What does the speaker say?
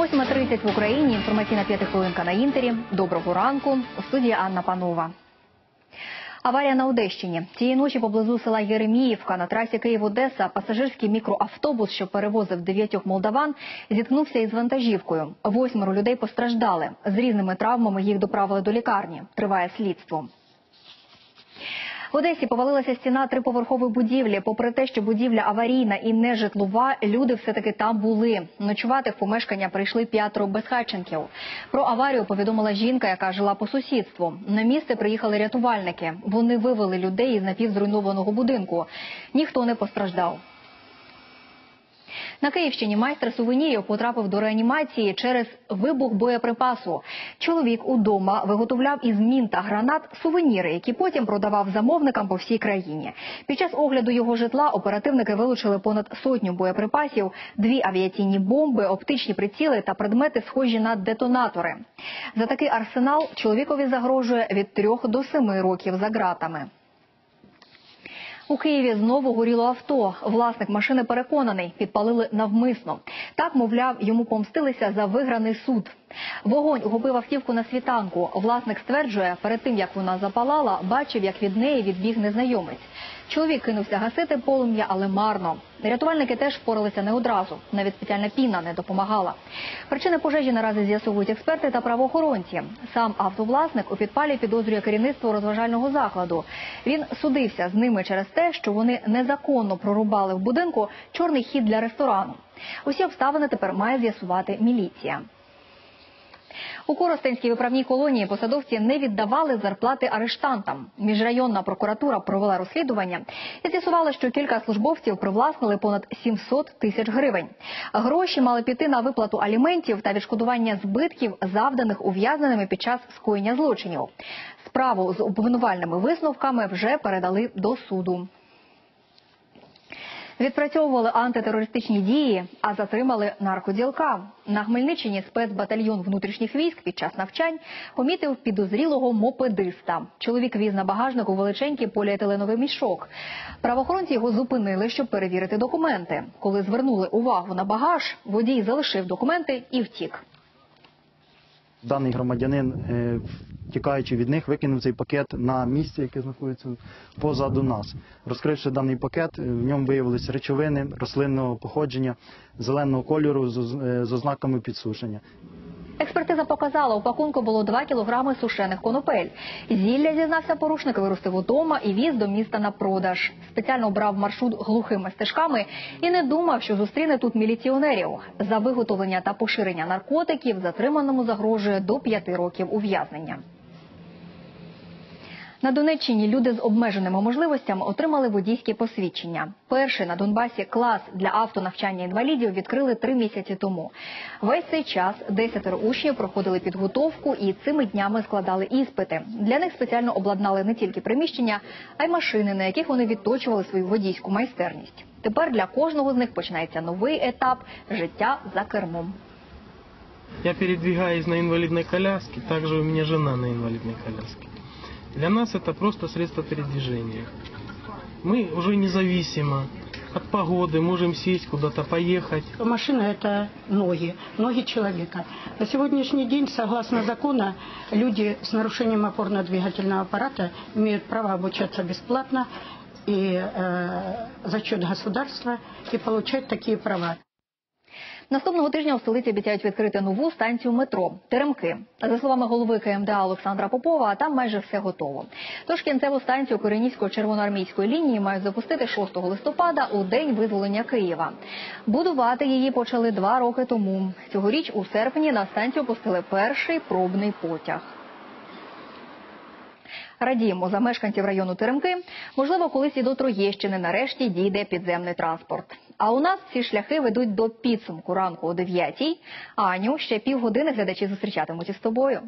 8.30 в Україні. Інформаційна п'ятихвилинка на інтері. Доброго ранку. У студії Анна Панова. Аварія на Одещині. Цієї ночі поблизу села Єреміївка на трасі Київ-Одеса пасажирський мікроавтобус, що перевозив дев'ятьох молдаван, зіткнувся із вантажівкою. Восьмеро людей постраждали. З різними травмами їх доправили до лікарні. Триває слідство. В Одесі повалилася стіна триповерхової будівлі. Попри те, що будівля аварійна і не житлова, люди все-таки там були. Ночувати в помешкання прийшли п'ятеро безхатченків. Про аварію повідомила жінка, яка жила по сусідству. На місце приїхали рятувальники. Вони вивели людей із напівзруйнованого будинку. Ніхто не постраждав. На Київщині майстер сувенірів потрапив до реанімації через вибух боєприпасу. Чоловік удома виготовляв із мін та гранат сувеніри, які потім продавав замовникам по всій країні. Під час огляду його житла оперативники вилучили понад сотню боєприпасів, дві авіаційні бомби, оптичні приціли та предмети, схожі на детонатори. За такий арсенал чоловікові загрожує від трьох до семи років за ґратами. У Києві знову горіло авто. Власник машини переконаний, підпалили навмисно. Так, мовляв, йому помстилися за виграний суд. Вогонь ухопив автівку на світанку. Власник стверджує, перед тим як вона запалала, бачив, як від неї відбіг незнайомець. Чоловік кинувся гасити полум'я, але марно. Рятувальники теж впоралися не одразу. Навіть спеціальна піна не допомагала. Причини пожежі наразі з'ясовують експерти та правоохоронці. Сам автовласник у підпалі підозрює керівництво розважального закладу. Він судився з ними через те, що вони незаконно прорубали в будинку чорний хід для ресторану. Усі обставини тепер має з'ясувати міліція. У Коростенській виправній колонії посадовці не віддавали зарплати арештантам. Міжрайонна прокуратура провела розслідування і з'ясувала, що кілька службовців привласнили понад 700 тисяч гривень. Гроші мали піти на виплату аліментів та відшкодування збитків, завданих ув'язненими під час скоєння злочинів. Справу з обвинувальними висновками вже передали до суду. Відпрацьовували антитерористичні дії, а затримали наркоділка. На Хмельниччині спецбатальйон внутрішніх військ під час навчань помітив підозрілого мопедиста. Чоловік віз на багажнику величенький поліетиленовий мішок. Правоохоронці його зупинили, щоб перевірити документи. Коли звернули увагу на багаж, водій залишив документи і втік. Даний громадянин, е, тікаючи від них, викинув цей пакет на місце, яке знаходиться позаду нас. Розкривши даний пакет, в ньому виявилися речовини рослинного походження, зеленого кольору е, з ознаками підсушення. Експертиза показала, у пакунку було 2 кілограми сушених конопель. Зілля, зізнався порушник, виростив удома і віз до міста на продаж. Спеціально обрав маршрут глухими стежками і не думав, що зустріне тут міліціонерів. За виготовлення та поширення наркотиків затриманому загрожує до 5 років ув'язнення. На Донеччині люди з обмеженими можливостями отримали водійські посвідчення. Перший на Донбасі клас для автонавчання інвалідів відкрили три місяці тому. Весь цей час десятеро учнів проходили підготовку і цими днями складали іспити. Для них спеціально обладнали не тільки приміщення, а й машини, на яких вони відточували свою водійську майстерність. Тепер для кожного з них починається новий етап життя за кермом. Я передвигаюсь на инвалидной коляске, также у меня жена на инвалидной коляске. Для нас это просто средство передвижения. Мы уже независимо от погоды можем сесть куда-то поехать. Машина – это ноги, ноги человека. На сегодняшний день, согласно закону, люди с нарушением опорно-двигательного аппарата имеют право обучаться бесплатно и э, за счет государства и получать такие права. Наступного тижня у столиці обіцяють відкрити нову станцію метро Теремки. За словами голови КМДА Олександра Попова, там майже все готово. Тож кінцеву станцію Коренівської червоноармійської лінії мають запустити 6 листопада у день визволення Києва. Будувати її почали два роки тому. Цьогоріч у серпні на станцію пустили перший пробний потяг. Радіємо за мешканців району Теремки. Можливо, колись і до Троєщини нарешті дійде підземний транспорт. А у нас ці шляхи ведуть до підсумку ранку о 9 Аню, ще півгодини глядачі зустрічатимуть із тобою.